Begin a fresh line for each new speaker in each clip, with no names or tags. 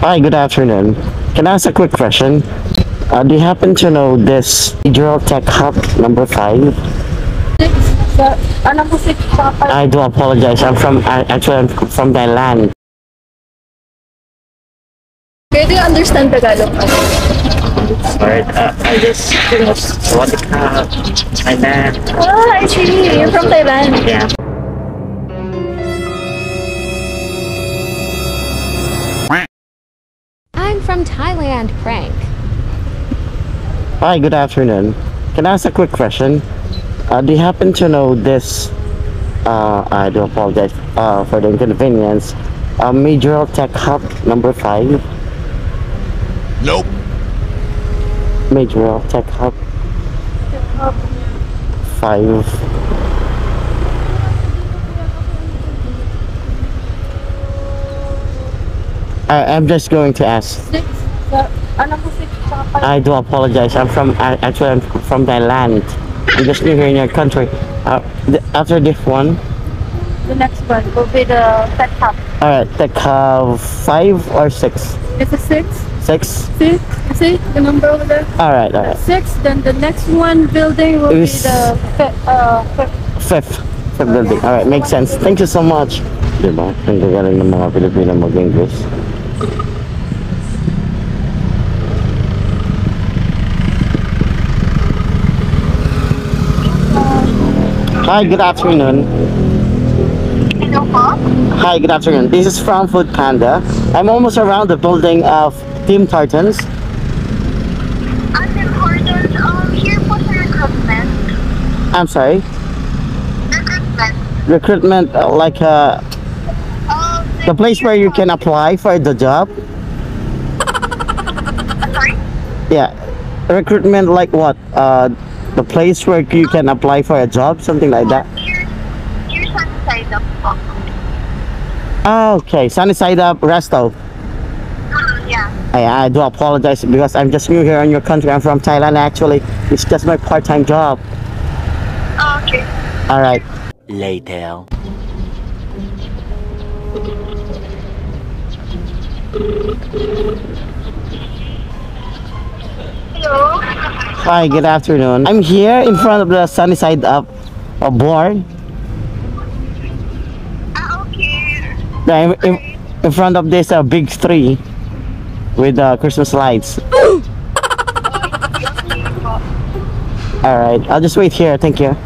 Hi, good afternoon. Can I ask a quick question? Uh, do you happen to know this Federal Tech Hub number 5?
Six, sa, ano po six, saka.
I do apologize. I'm from, I, actually, I'm from Thailand.
Okay, do you understand Tagalog?
Sorry, uh, I just, you know, what Thailand.
Ah, I see. You're from Thailand.
Yeah.
From Thailand, Frank.
Hi, good afternoon. Can I ask a quick question? Uh, do you happen to know this? Uh, I do apologize uh, for the inconvenience. Uh, Major Tech Hub number 5?
Nope.
Major Tech Hub 5. I, I'm just going to ask.
Six, sa, ano po six.
I do apologize. I'm from I, actually I'm from Thailand. I'm just new here in your country. Uh, th- after this one,
The next one will be the tech hub.
all right, Tech Hub five or six?
It's a six,
Six.
six, you see the number over there?
All right, all right.
Six, then the next one building will be the, fi- uh, fi-
Fifth. Fifth building. All right, makes sense. Thank you so much. Diba? Ang gagaling ng mga Pilipino mag-English. Hi, good afternoon.
Hello po?
Hi, good afternoon. This is from Food Panda. I'm almost around the building of Team Tartans.
Under Gordon, um, here po sa recruitment.
I'm sorry,
Recruitment.
recruitment, uh, like uh, the place where you can apply for the job.
Sorry?
Yeah, recruitment, like what? Uh, the place where you can apply for a job, something like that.
Here, here's on side up po.
Ah, okay, sunny side up resto.
Mm, yeah.
I, I do apologize because I'm just new here in your country. I'm from Thailand actually. It's just my part-time job.
Oh, okay.
All right.
Later.
Hello?
Hi, good afternoon. I'm here in front of the sunny side up uh, board.
Ah, okay.
I'm in, in front of this uh, big tree with uh, Christmas lights. All right, I'll just wait here. Thank you.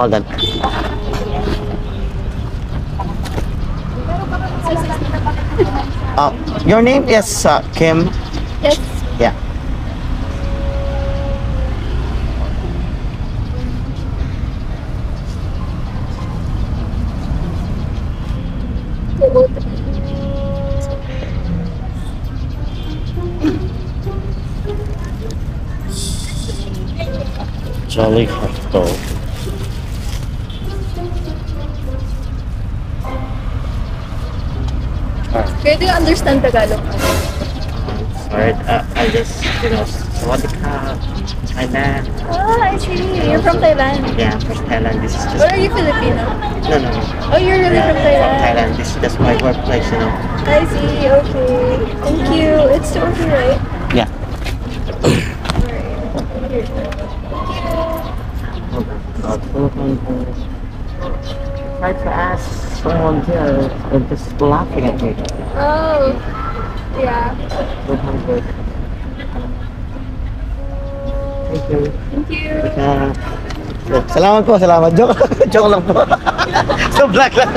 Hold on. Uh, your name is uh, Kim.
Yes.
Yeah. Jolly hot dog.
Pwede you understand Tagalog?
Sorry, uh, I just, you know, Sawadika, Thailand.
Ah, I see. You're from Thailand.
Yeah, from Thailand. This is just.
Or are you Filipino?
No, no, no.
Oh, you're really
Yeah,
from Thailand.
from Thailand. This is just my workplace, you know.
I see. Okay. Thank you. It's okay, right?
Yeah. Tried to ask someone here and just laughing at me.
Oh. Yeah.
Thank you.
Thank you.
Uh, salamat po, salamat. Joke, joke lang po. so black lang.